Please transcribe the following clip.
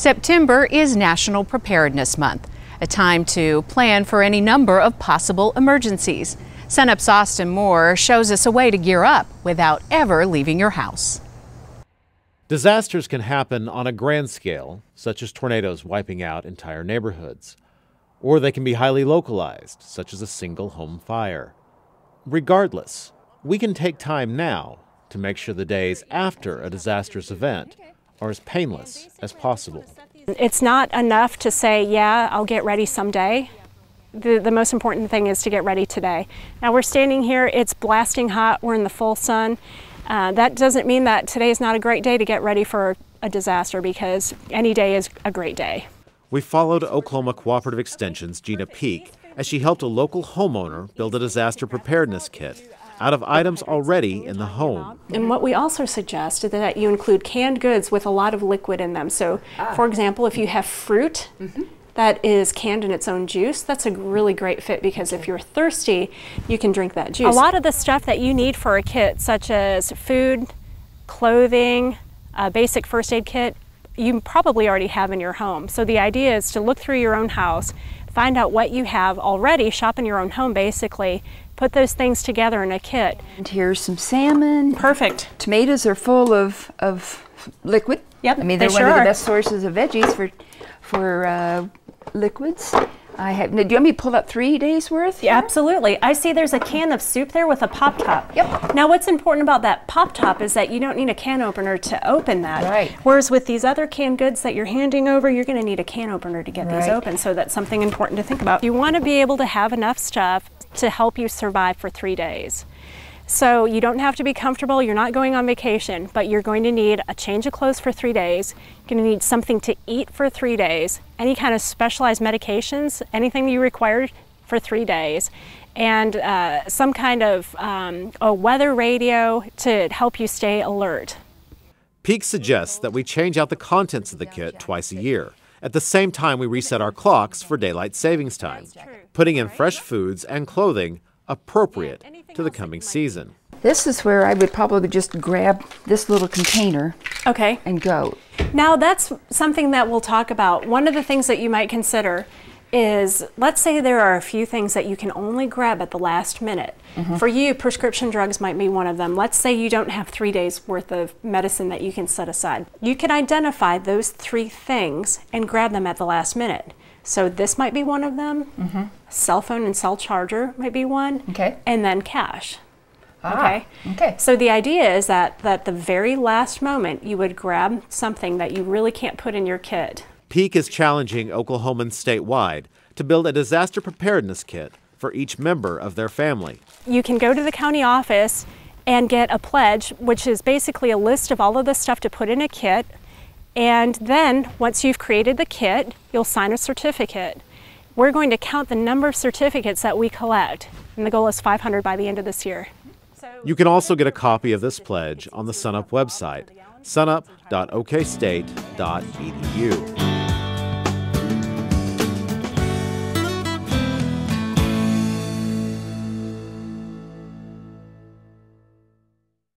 September is National Preparedness Month, a time to plan for any number of possible emergencies. Sunup's Austin Moore shows us a way to gear up without ever leaving your house. Disasters can happen on a grand scale, such as tornadoes wiping out entire neighborhoods, or they can be highly localized, such as a single home fire. Regardless, we can take time now to make sure the days after a disastrous event are as painless as possible. It's not enough to say, yeah, I'll get ready someday. The, the most important thing is to get ready today. Now we're standing here, it's blasting hot, we're in the full sun. Uh, that doesn't mean that today is not a great day to get ready for a disaster because any day is a great day. We followed Oklahoma Cooperative Extension's Gina Peek as she helped a local homeowner build a disaster preparedness kit out of items already in the home. And what we also suggest is that you include canned goods with a lot of liquid in them. So, ah. for example, if you have fruit mm -hmm. that is canned in its own juice, that's a really great fit because if you're thirsty, you can drink that juice. A lot of the stuff that you need for a kit, such as food, clothing, a basic first aid kit, you probably already have in your home. So the idea is to look through your own house, find out what you have already, shop in your own home basically, put those things together in a kit. And here's some salmon. Perfect. Tomatoes are full of, of liquid. Yep, I mean, they're they one sure of the best sources of veggies for, for uh, liquids. I have. Do you want me to pull up three days worth? Yeah, absolutely. I see there's a can of soup there with a pop top. Yep. Now, what's important about that pop top is that you don't need a can opener to open that. Right. Whereas with these other canned goods that you're handing over, you're going to need a can opener to get right. these open. So that's something important to think about. You want to be able to have enough stuff to help you survive for three days. So you don't have to be comfortable, you're not going on vacation, but you're going to need a change of clothes for three days, you're going to need something to eat for three days, any kind of specialized medications, anything you require for three days, and uh, some kind of um, a weather radio to help you stay alert. Peek suggests that we change out the contents of the kit twice a year. At the same time, we reset our clocks for daylight savings time, putting in fresh foods and clothing appropriate to the coming season. This is where I would probably just grab this little container okay. and go. Now that's something that we'll talk about. One of the things that you might consider is let's say there are a few things that you can only grab at the last minute. Mm -hmm. For you, prescription drugs might be one of them. Let's say you don't have three days worth of medicine that you can set aside. You can identify those three things and grab them at the last minute. So this might be one of them. Mm -hmm. Cell phone and cell charger might be one. Okay. And then cash. Ah, okay. Okay. So the idea is that that the very last moment you would grab something that you really can't put in your kit. Peek is challenging Oklahomans statewide to build a disaster preparedness kit for each member of their family. You can go to the county office and get a pledge, which is basically a list of all of the stuff to put in a kit and then once you've created the kit, you'll sign a certificate. We're going to count the number of certificates that we collect, and the goal is 500 by the end of this year. You can also get a copy of this pledge on the SunUp website, sunup.okstate.edu.